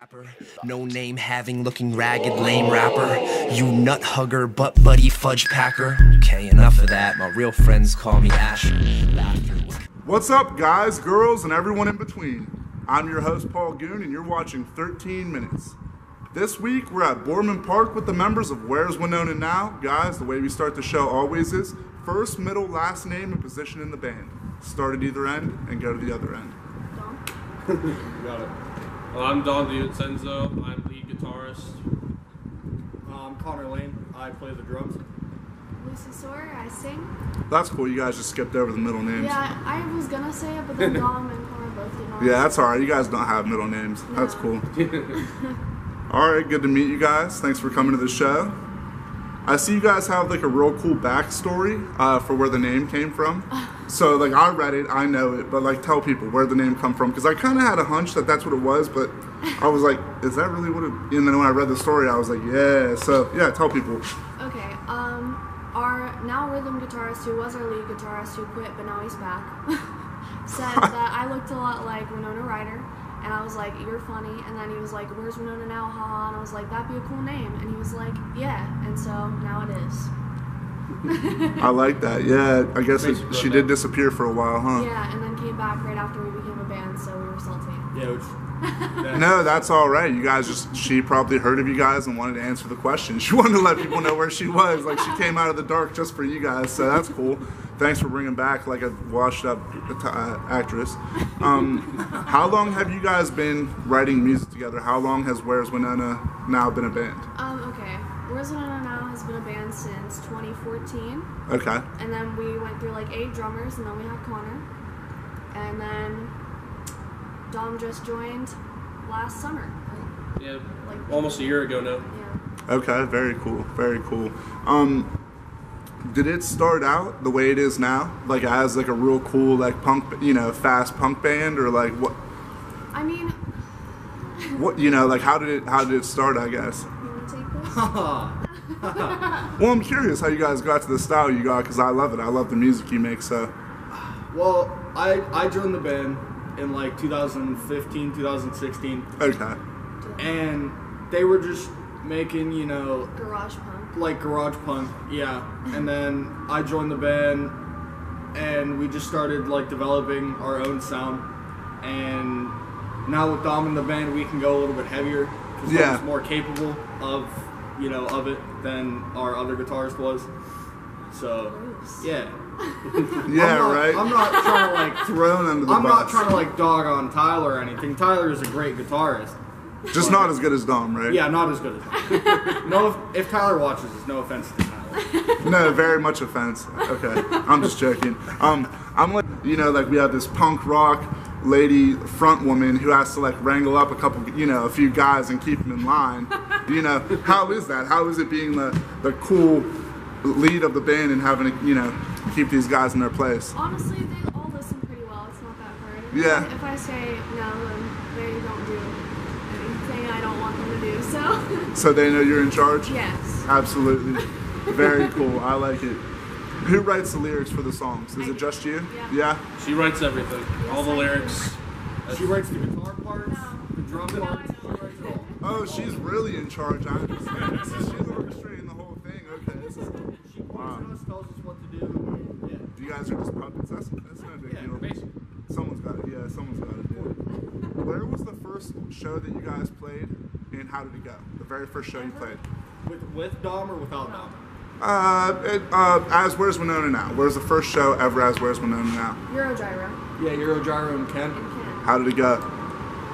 rapper. No name having looking ragged lame rapper. You nut hugger butt buddy fudge packer. Okay, enough of that. My real friends call me Asher. What's up, guys, girls, and everyone in between? I'm your host, Paul Goon, and you're watching 13 Minutes. This week, we're at Boardman Park with the members of Where's Winona Now? Guys, the way we start the show always is first, middle, last name, and position in the band. Start at either end and go to the other end. You got it. Well, I'm Dom DiVincenzo. I'm lead guitarist. I'm Connor Lane. I play the drums. Lucy Sawyer, I sing. That's cool, you guys just skipped over the middle names. Yeah, I was gonna say it, but then Dom and Connor both did not. Yeah, that's alright. You guys don't have middle names. That's cool. alright, good to meet you guys. Thanks for coming to the show. I see you guys have like a real cool backstory uh, for where the name came from. So like I read it, I know it, but like tell people where the name come from because I kind of had a hunch that that's what it was, but I was like, is that really what it? And then when I read the story, I was like, yeah. So yeah, tell people. Okay, um, our now rhythm guitarist, who was our lead guitarist, who quit, but now he's back, said that I looked a lot like Winona Ryder. And I was like, you're funny. And then he was like, where's Winona now? Haha. And I was like, that'd be a cool name. And he was like, yeah. And so now it is. I like that. Yeah, I guess it, Makes you feel she did disappear for a while, huh? Yeah, and then came back right after we became a band, so we were salty. Yeah, which. that- No, that's all right. You guys just, she probably heard of you guys and wanted to answer the question. She wanted to let people know where she was. Like, she came out of the dark just for you guys. So that's cool. Thanks for bringing back, like, a washed up uh, actress. Um, how long have you guys been writing music together? How long has Where's Winona now been a band? Um, okay. Where's Winona now has been a band since 2014. Okay. And then we went through like eight drummers, and then we had Connor. And then Dom just joined last summer. right? Yeah, Like, almost a year ago now. yeah. Okay, very cool, very cool. Um, did it start out the way it is now, like as like a real cool like punk, you know, fast punk band, or like what, I mean, what, you know, like how did it, how did it start? I guess. you want to take this? Well, I'm curious how you guys got to the style you got because I love it. I love the music you make. So, well, I I joined the band in like 2015, 2016, okay, and they were just making you know Garage punk. like garage punk, yeah. And then I joined the band, and we just started like developing our own sound. And now with Dom in the band, we can go a little bit heavier because Yeah. Dom's more capable of you know of it than our other guitarist was. So Gross. yeah. yeah, I'm not, right. I'm not trying to like. thrown under the I'm bus. not trying to like dog on Tyler or anything. Tyler is a great guitarist. Just not as good as Dom, right? Yeah, not as good as him. no, if, if Tyler watches this, no offense to Tyler. No, very much offense. Okay, I'm just joking. Um, I'm like, you know, like we have this punk rock lady front woman who has to like wrangle up a couple, you know, a few guys and keep them in line. You know, how is that? How is it being the the cool lead of the band and having you know, keep these guys in their place? Honestly, they all listen pretty well. It's not that hard. Yeah. If I say no, then they don't do anything I don't want them to do. So, So they know you're in charge. yes. Absolutely. Very cool. I like it. Who writes the lyrics for the songs? Is I it do. just you? Yeah. Yeah. She writes everything, all the I do. lyrics. She writes the guitar parts, No. the drum parts. don't. She writes it all. Oh, she's really in charge. I understand. She's orchestrating the whole thing. Okay. This is, She points Wow. at us, tells us what to do. Yeah. You guys are just puppets. That's, that's no big Yeah, deal. Basically. Someone's got it. Yeah, someone's got to do it. Where was the first show that you guys played, and how did it go? The very first show you played. With with Dom or without Dom? Uh, it, uh, as Where's Winona Now? Where's the first show ever as Where's Winona Now? Eurogyro Yeah, Euro Gyro and Ken. and Ken. How did it go?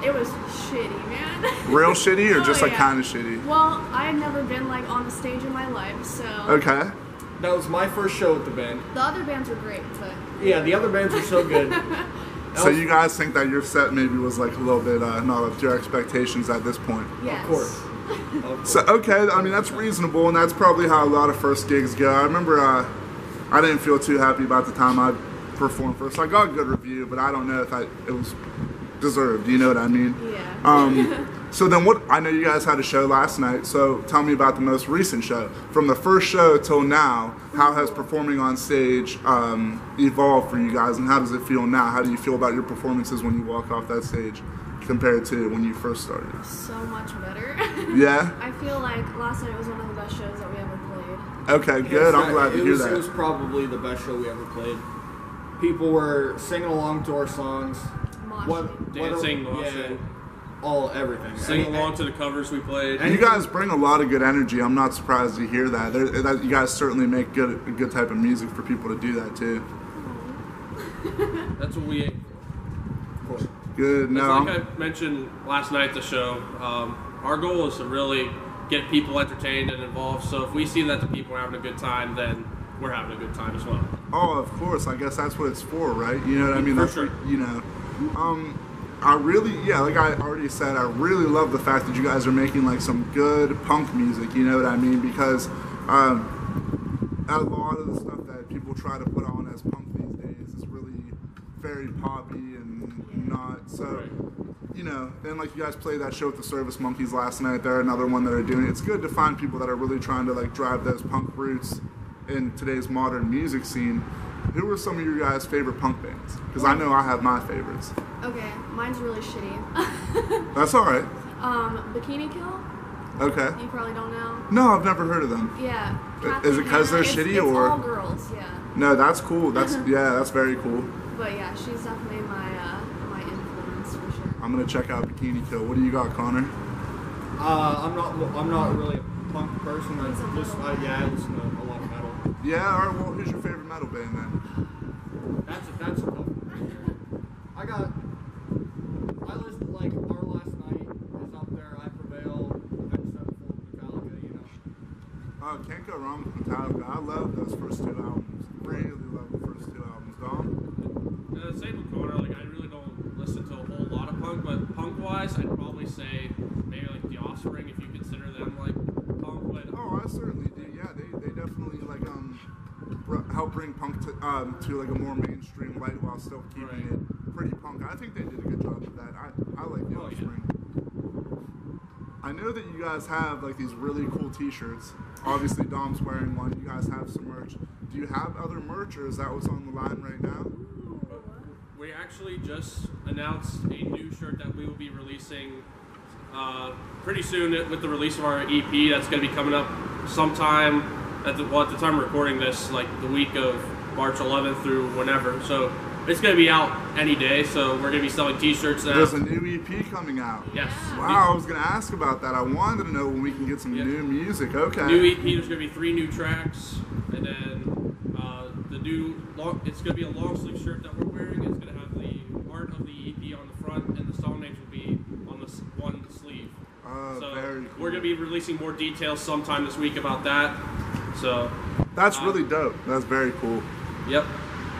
It was shitty, man. Real shitty or Oh, just like yeah. kind of shitty? Well, I had never been like on a stage in my life, so Okay. That was my first show with the band. the other bands were great, but Yeah, the other bands were so good. So was- you guys think that your set maybe was like a little bit uh, not up to your expectations at this point? yes. Of course. Of course. So okay, I mean that's reasonable, and that's probably how a lot of first gigs go. I remember uh, I didn't feel too happy about the time I performed first. I got a good review, but I don't know if I, it was deserved. You know what I mean? Yeah. Um, so then, what? I know you guys had a show last night. So tell me about the most recent show. From the first show till now, how has performing on stage um, evolved for you guys, and how does it feel now? How do you feel about your performances when you walk off that stage? compared to when you first started? So much better. Yeah. I feel like last night was one of the best shows that we ever played. Okay, good. I'm glad to it hear was, It was probably the best show we ever played. People were singing along to our songs. Moshing. What, Dancing, what, moshing. yeah, all everything. Sing Any- along to the covers we played. And you guys bring a lot of good energy. I'm not surprised to hear that. There, that you guys certainly make good, a good type of music for people to do that too. That's what we aim for. Good. No, It's like I'm- mentioned last night the show, um, our goal is to really get people entertained and involved. So if we see that the people are having a good time, then we're having a good time as well. Oh, of course. I guess that's what it's for, right? You know what I mean? For That's sure. what, you know. Um, I really, yeah, like I already said, I really love the fact that you guys are making like some good punk music. You know what I mean? Because um, a lot of the stuff that people try to put on as punk these days is really very poppy and not so. You know, and like you guys played that show with the Service Monkeys last night. They're another one that are doing it. It's good to find people that are really trying to like drive those punk roots in today's modern music scene. Who are some of your guys' favorite punk bands? Because I know I have my favorites. Okay, mine's really shitty. That's all right. um, Bikini Kill? Okay. You probably don't know. No, I've never heard of them. Yeah. I- is because they're Kathleen shitty it's or- all girls? Yeah. No, that's cool. That's yeah, that's very cool. But yeah, she's definitely my uh, my influence for sure. I'm gonna check out Bikini Kill. What do you got, Connor? Uh, I'm not. I'm not really a punk person. I just. metal. I, yeah, I listen to a lot of metal. Yeah. All right. Well, who's your favorite metal band then? That's a, that's a tough one. I got. I listened like our last night is up there. I prevail. Avenged Sevenfold, Metallica. You know. Oh, can't go wrong with Metallica. I love those first two albums. Really love the first two albums. Dom? Uh, same with Connor. Like I really don't listen to a whole lot of punk, but punk wise, I'd probably say maybe like the Offspring if you consider them like punk. But Oh, I certainly do. Yeah, they, they definitely like um br- help bring punk to um to like a more mainstream light while still keeping Right. it pretty punk. I think they did a good job with that. I I like the Oh, yeah. Offspring. I know that you guys have like these really cool T-shirts. Obviously, Dom's wearing one. You guys have some merch. Do you have other merch, or is that what's on the line right now? we actually just announced a new shirt that we will be releasing uh, pretty soon with the release of our EP. That's going to be coming up sometime at the well, at the time of recording this, like the week of March 11th through whenever. So it's going to be out any day. So we're going to be selling T-shirts now. There's a new EP coming out. yes. Wow, I was gonna ask about that. I wanted to know when we can get some Yeah. new music. Okay. New EP. There's gonna be three new tracks, and then uh, the new long. It's gonna be a long sleeve shirt that we're wearing. It's gonna have the art of the EP on the front, and the song names will be the one sleeve. Oh, so very cool. we're gonna be releasing more details sometime this week about that. So, That's uh, really dope. That's very cool. yep.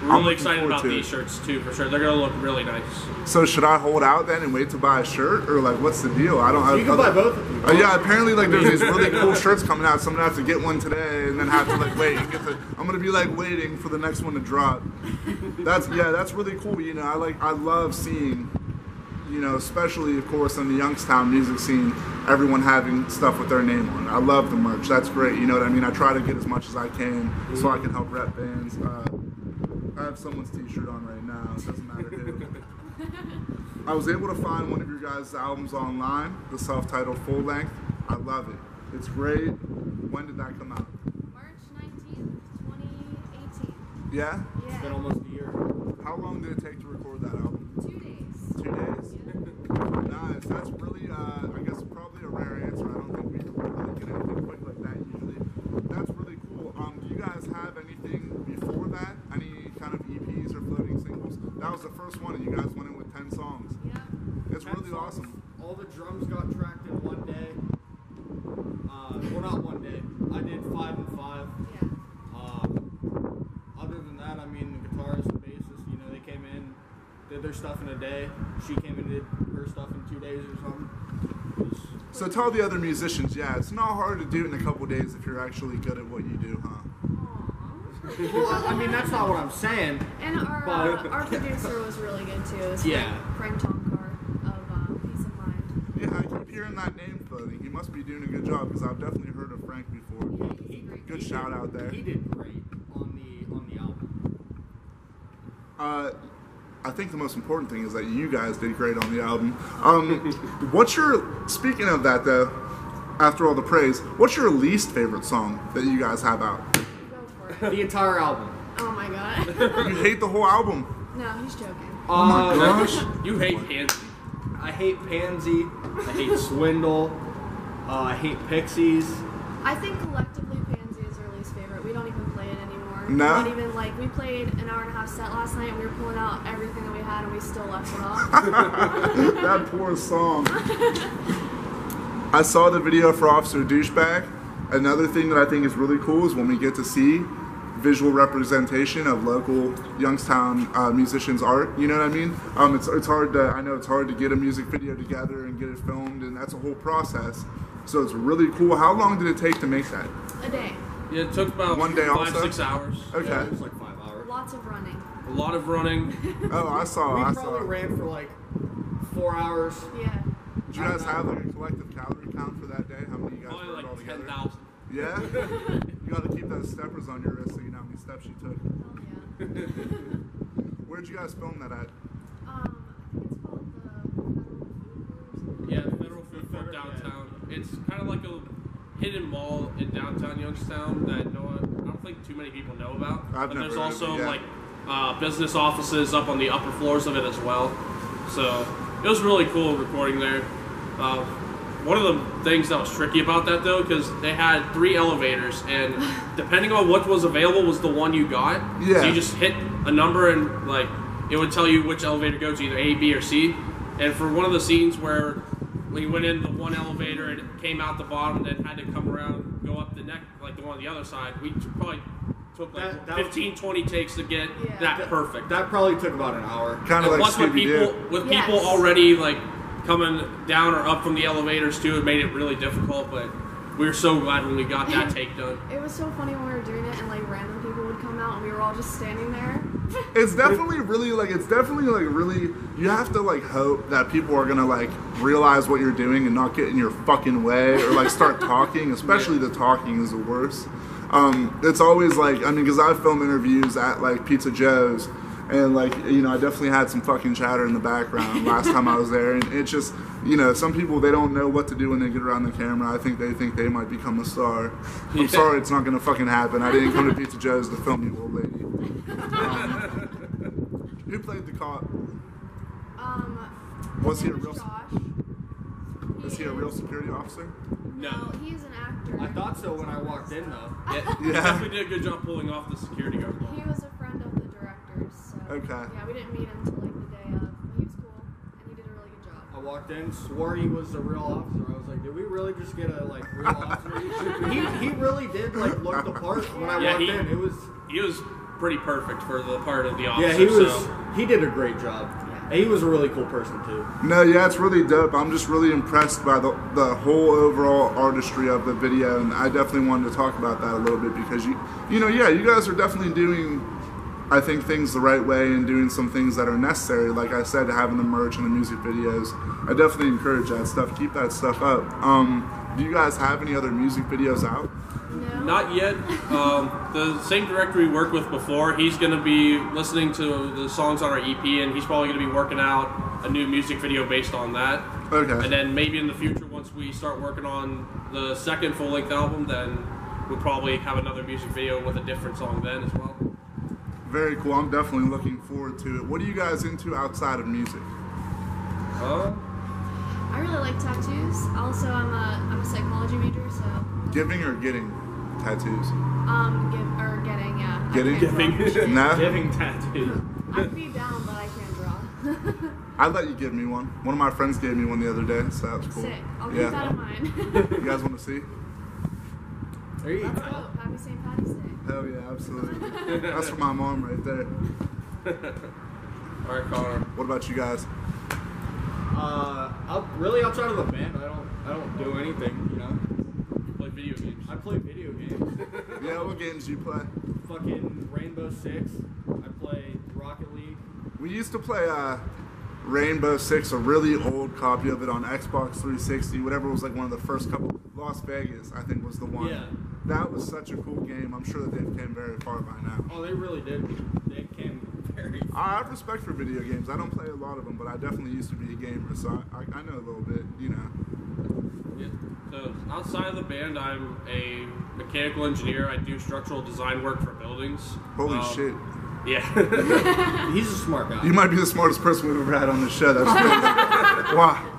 We're I'm really excited about to these shirts too, for sure. They're gonna look really nice. So should I hold out then and wait to buy a shirt, or like what's the deal? I don't have. You can buy both of them. Oh yeah, apparently like there's these really cool shirts coming out. So I'm gonna have to get one today and then have to like wait and get the. I'm gonna be like waiting for the next one to drop. That's yeah, that's really cool. You know, I like I love seeing, you know, especially of course in the Youngstown music scene, everyone having stuff with their name on it. I love the merch. That's great. You know what I mean? I try to get as much as I can so I can help rep bands. Uh, I have someone's T-shirt on right now. It doesn't matter who. I was able to find one of your guys' albums online, the self-titled full length. I love it. It's great. When did that come out? March 19th, 2018. Yeah? yeah. It's been almost a year. How long did it take to record that album? Two days. Two days? Nice. That's really, uh, I guess, probably a rare answer. I don't think we really get anything quick like that usually. That's really cool. Um, do you guys have anything before that? Any kind of EPs or floating singles? That was the first one, and you guys went in with 10 songs. Yeah. It's Ten really songs. awesome. All the drums got tracked in one day. Uh, well, not one day. I did five and five. Yeah. Um, other than that, I mean, the guitarist and bassist, you know, they came in, did their stuff in a day. She came in and did her stuff in two days or something. It was- So tell the other musicians, yeah, it's not hard to do it in a couple days if you're actually good at what you do, huh? Well, I- I mean, that's not what I'm saying. And our But- uh, our producer was really good too. It was Yeah. Frank, Frank Tomkar of uh, Peace of Mind. Yeah, I keep hearing that name floating. He must be doing a good job because I've definitely heard of Frank before. He's great. Good shout out there. He did great on the on the album. Uh, I think the most important thing is that you guys did great on the album. Um, what's your speaking of that though? After all the praise, what's your least favorite song that you guys have out? Go for it. The entire album. Oh my god. You hate the whole album. no, he's joking. Oh Uh, Gosh. You hate Pansy. I hate Pansy. I hate Swindle. Uh, I hate Pixies. I think collectively Pansy is our least favorite. We don't even play. No? Not even like we played an hour and a half set last night and we were pulling out everything that we had and we still left it off. that poor song. I saw the video for Officer Douchebag. Another thing that I think is really cool is when we get to see visual representation of local Youngstown uh, musicians' art. You know what I mean? Um, it's it's hard to I know it's hard to get a music video together and get it filmed, and that's a whole process. So it's really cool. How long did it take to make that? a day. Yeah, it took about One day five, also? six hours. Okay. Yeah, it was like five hours. Lots of running. A lot of running. Oh, I saw. We I probably saw. ran for like four hours. Yeah. Did you guys have like a collective calorie count for that day? How many you guys Probably burned all like ten together? thousand. Yeah. you got to keep those steppers on your wrist so you know how many steps you took. Hell yeah. Where'd you guys film that at? Um, I think it's called the Federal Food Yeah, Federal Food Court downtown. It's kind of like a hidden mall in downtown Youngstown that no one, I don't think too many people know about. I've but there's also it, yeah. like uh, business offices up on the upper floors of it as well. So it was really cool recording there. Uh, one of the things that was tricky about that though, because they had three elevators, and depending on what was available, was the one you got. Yeah. So you just hit a number and like it would tell you which elevator goes to either A, B, or C. And for one of the scenes where we went in the one elevator and it came out the bottom, and then had to come around, go up the neck, like the one on the other side, we t- probably took like That- that- 15, 20 takes to get Yeah. that perfect. That probably took about an hour. Kind of And like plus, with Scooby people Doo. with Yes. people already like coming down or up from the elevators too, it made it really difficult. But we were so glad when we got that take done. It was so funny when we were doing it and like random people would come out and we were all just standing there. It's definitely really like it's definitely like really you have to like hope that people are gonna like realize what you're doing and not get in your fucking way or like start talking. Especially the talking is the worst. Um, it's always like I mean because I film interviews at like Pizza Joe's and like you know I definitely had some fucking chatter in the background last time I was there and it just you know some people they don't know what to do when they get around the camera. I think they think they might become a star. I'm Yeah. sorry, it's not gonna fucking happen. I didn't come to Pizza Joe's to film you, old lady. Um, who played the cop? Um, Was he a real- Josh. Is he a real security officer? No, No. he's an actor. I thought so when I walked in though. Yeah, Yeah. definitely did a good job pulling off the security guard. He was a friend of the director's. So Okay. Yeah, we didn't meet him until like the day of, but he was cool and he did a really good job. I walked in, swore he was a real officer. I was like, did we really just get a like real officer? he, he really did like look the part when I Yeah, walked he- in. It was He was pretty perfect for the part of the officer. yeah, he was So. he did a great job. And he was a really cool person too. No, yeah, it's really dope. I'm just really impressed by the the whole overall artistry of the video, and I definitely wanted to talk about that a little bit because you, you know, yeah, you guys are definitely doing, I think, things the right way and doing some things that are necessary. Like I said, having the merch and the music videos, I definitely encourage that stuff. Keep that stuff up. Um, do you guys have any other music videos out? No. Not yet. Um, the same director we worked with before, he's going to be listening to the songs on our EP, and he's probably going to be working out a new music video based on that. Okay. And then maybe in the future, once we start working on the second full length album, then we'll probably have another music video with a different song then as well. Very cool. I'm definitely looking forward to it. What are you guys into outside of music? Uh, I really like tattoos. Also, I'm a I'm a psychology major, so Giving or getting tattoos? um, give or getting yeah. I Getting? can't draw Giving. for shit. No. Giving tattoo. I'd be down, but I can't draw. I'd let you give me one. One of my friends gave me one the other day, so that was cool. Sick. I'll keep that Yeah. in mind. You guys want to see? There you Let's go. go. Happy St. Patty's Day. Hell yeah, absolutely. That's for my mom right there. all right, Connor. What about you guys? Uh, out, really outside of the band, I don't I don't do anything. You know, Play video games. I play video games. Yeah, what games do you play? Fucking Rainbow Six. I play Rocket League. We used to play uh, Rainbow Six, a really old copy of it on Xbox 360, whatever was like one of the first couple. Las Vegas, I think, was the one. Yeah. That was such a cool game. I'm sure that they've came very far by now. Oh, they really did. They came very. Far. I have respect for video games. I don't play a lot of them, but I definitely used to be a gamer, so I, I, I know a little bit. You know. Yeah. So outside of the band, I'm a mechanical engineer. I do structural design work for buildings. Holy Um, shit! Yeah. He's a smart guy. You might be the smartest person we've ever had on this show. That's crazy. wow.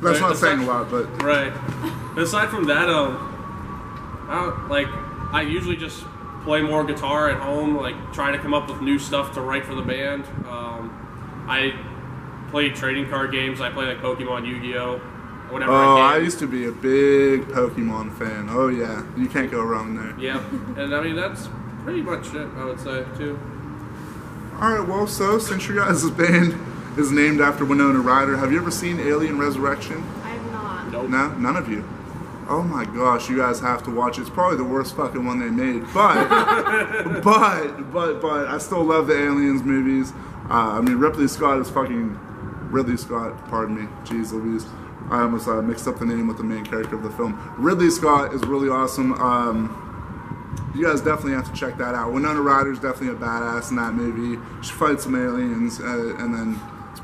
That's Right, not saying a lot, but right. Aside from that, um, I don't, like I usually just play more guitar at home. Like try to come up with new stuff to write for the band. Um, I play trading card games. I play like Pokemon, Yu-Gi-Oh. Whenever oh, I I used to be a big Pokemon fan. Oh yeah, you can't go wrong there. Yep. And I mean that's pretty much it. I would say too. All right, well, so since your guys' band is named after Winona Ryder, have you ever seen Alien Resurrection? I have not. Nope. No, none of you. Oh my gosh, you guys have to watch it. It's probably the worst fucking one they made, but but but but I still love the Aliens movies. Uh, I mean, Ripley Scott is fucking Ridley Scott. Pardon me, jeez Louise. I almost uh, mixed up the name with the main character of the film. Ridley Scott is really awesome. Um, you guys definitely have to check that out. Winona Ryder's definitely a badass in that movie. She fights some aliens, uh, and then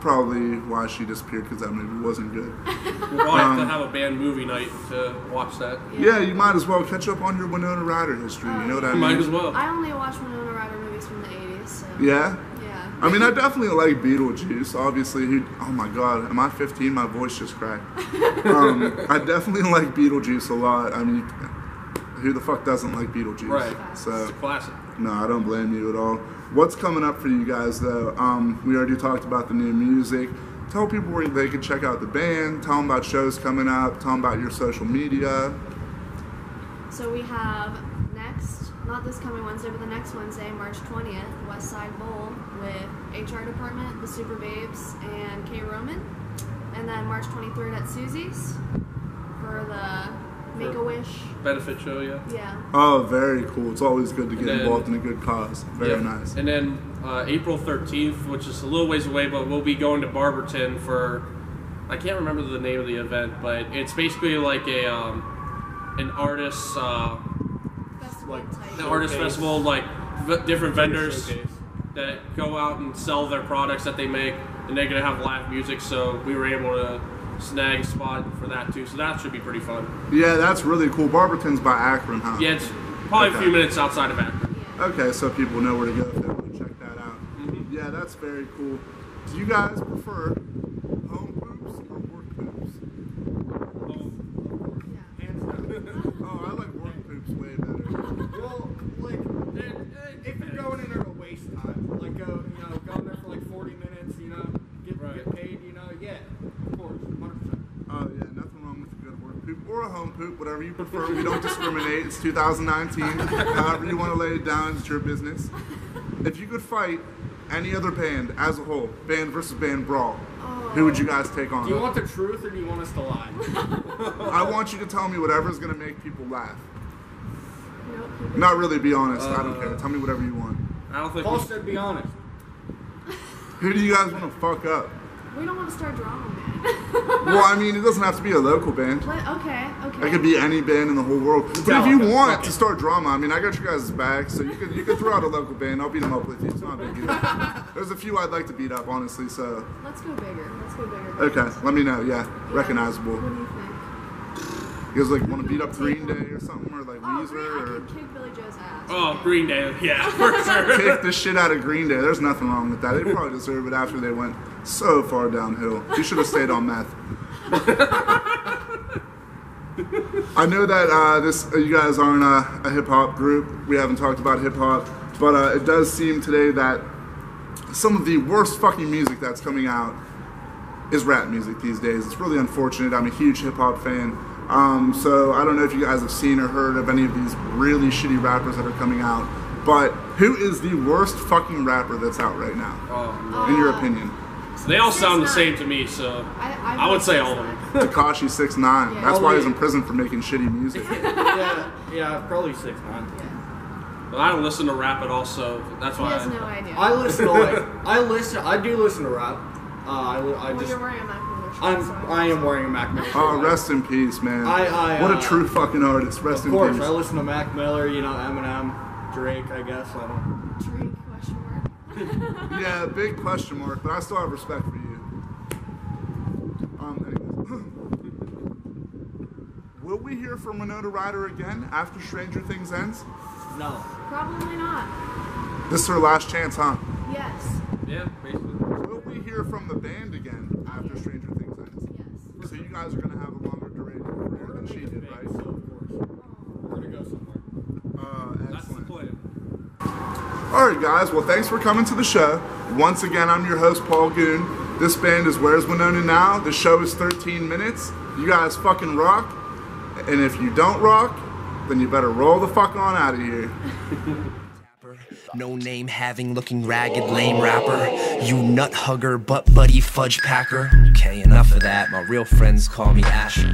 probably why she disappeared because that movie wasn't good. We'll probably have to Um, have a band movie night to watch that. Yeah, you might as well catch up on your Winona Ryder history. You know what I mean? Might as well. I only watch Winona Ryder movies from the 80s, so. Yeah. Yeah. I mean, I definitely like Beetlejuice. Obviously, who? Oh my God, am I 15? My voice just cracked. Um, I definitely like Beetlejuice a lot. I mean, who the fuck doesn't like Beetlejuice? Right. So It's a classic. No, I don't blame you at all. What's coming up for you guys though? Um, we already talked about the new music. Tell people where they can check out the band. Tell them about shows coming up. Tell them about your social media. So we have next, not this coming Wednesday, but the next Wednesday, March 20th, West Side Bowl with HR Department, the Super Babes, and Kay Roman. And then March 23rd at Susie's for the Make a Wish. Benefit show, yeah. Yeah. Oh, very cool. It's always good to get then- involved in a good cause. Very Yep. nice. And then uh, April 13th, which is a little ways away, but we'll be going to Barberton for I can't remember the name of the event, but it's basically like a um, an artist uh, Festival Like, type. an artist festival, like v- different vendors Showcase. that go out and sell their products that they make, and they're gonna have live music. So we were able to snag a spot for that too. So that should be pretty fun. Yeah, that's really cool. Barberton's by Akron, huh? Yeah, it's probably Okay. a few minutes outside of Akron. Okay, so people know where to go if they want to check that out. Mm-hmm. Yeah, that's very cool. Do you guys prefer home poops or work poops? Yeah. Hands down. Oh, I like work poops way better. Well, like, if you're going in there to waste time, like go, you know, go in there for like 40 minutes, you know, get, Right. get paid, you know, yeah, of course, 100%. Oh yeah, nothing wrong with a good work poop or a home poop, whatever you prefer. We don't discriminate. It's 2019. However you want to lay it down, it's your business. If you could fight any other band as a whole, band versus band brawl, who would you guys take on? Do you want the truth or do you want us to lie? I want you to tell me whatever's gonna make people laugh. Nope. Not really be honest. I don't Uh, care. Tell me whatever you want. I don't think. Paul we- said be honest. Who do you guys want to fuck up? We don't want to start drama, man. Well, I mean, it doesn't have to be a local band. But, okay, okay. It could be any band in the whole world. But if you Metallica, want fuck to start drama, I mean, I got you guys' back, so you could you could throw out a local band. I'll beat them up with you. It's not a big deal. There's a few I'd like to beat up, honestly. So Let's go bigger. Let's go bigger. okay, let me know. Yeah, Yeah. recognizable. What do you think? You guys like want to beat up Green Day or something, or like Oh, Weezer, Green, I or could kick Billie Joe's ass. Oh, Okay. Green Day, yeah, for sure. kick the shit out of Green Day. There's nothing wrong with that. They probably deserve it after they went so far downhill. You should have stayed on meth. I know that uh, this uh, you guys aren't a, a hip hop group. We haven't talked about hip hop, but uh, it does seem today that some of the worst fucking music that's coming out is rap music these days. It's really unfortunate. I'm a huge hip hop fan. Um, so I don't know if you guys have seen or heard of any of these really shitty rappers that are coming out. But who is the worst fucking rapper that's out right now, Oh, in your opinion? They all sound the same to me, so I, I, I would say all of them. Tekashi Six Nine. Yeah. That's why he's in prison for making shitty music. yeah, yeah, probably six nine. Yeah. But I don't listen to rap at all, so that's He why. has I, no idea. I listen to like, I listen, I do listen to rap. Uh, I, I well, just. You're wearing a Mac I'm so I am wearing a Mac Miller. shirt. Oh, rest in peace, man. I- I, what a uh, true fucking artist. Rest Of in course, peace. I listen to Mac Miller, you know, Eminem, Drake, I guess. I don't. Drake, question mark. yeah, big question mark, but I still have respect for you. Um, anyways. Will we hear from Winona Ryder again after Stranger Things ends? No. Probably not. This is her last chance, huh? Yes. Yeah, basically. Will we hear from the band again after Stranger Things ends? Yes. So you guys are gonna have a longer duration career than she did, right? So, of course. We're gonna go somewhere. Uh, That's the excellent. plan. All right, guys. Well, thanks for coming to the show. Once again, I'm your host, Paul Goon. This band is Where's Winona Now. The show is 13 minutes. You guys fucking rock. And if you don't rock, then you better roll the fuck on out of here. No name having looking ragged lame rapper. You nut hugger, butt buddy fudge packer. Okay, enough of that. My real friends call me. Laughter.